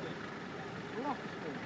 ほら。